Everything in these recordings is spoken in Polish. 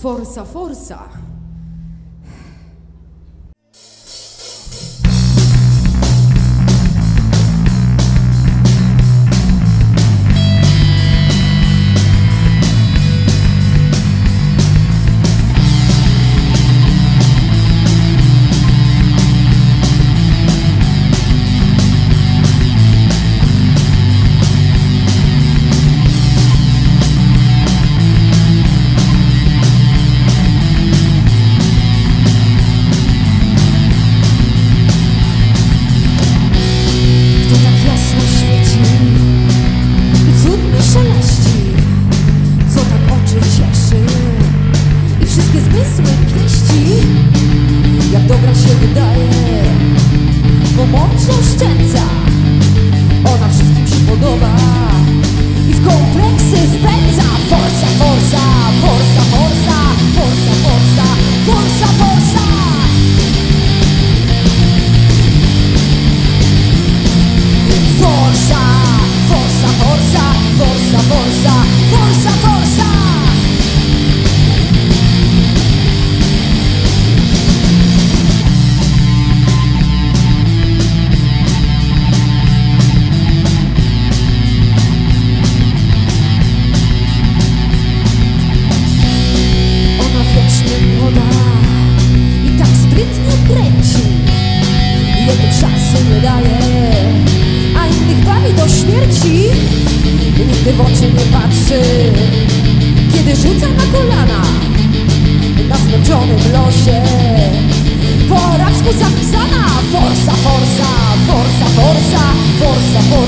Forsa, forsa! Jak dobra się wydaje. Bo mąż oszczędza jednych czasu nie daje A innych bawi do śmierci. Nigdy w oczy nie patrzy. Kiedy rzuca na kolana Na zmęczonym losie. Po arabsku zapisana Forsa, forsa, forsa, forsa, forsa, forsa.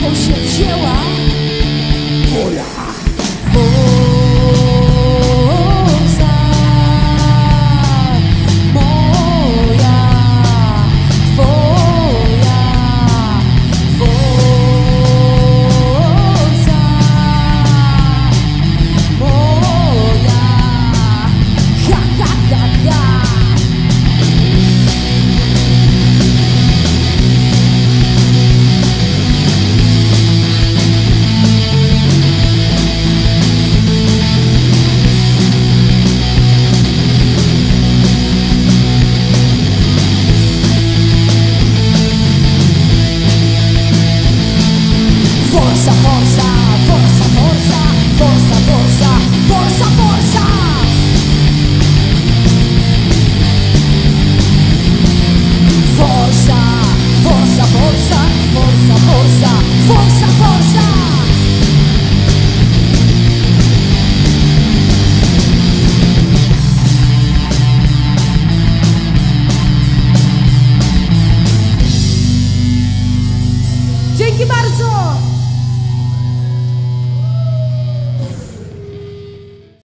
skąd się wzięła? Wola Woza Moja Moja. Ha, ha.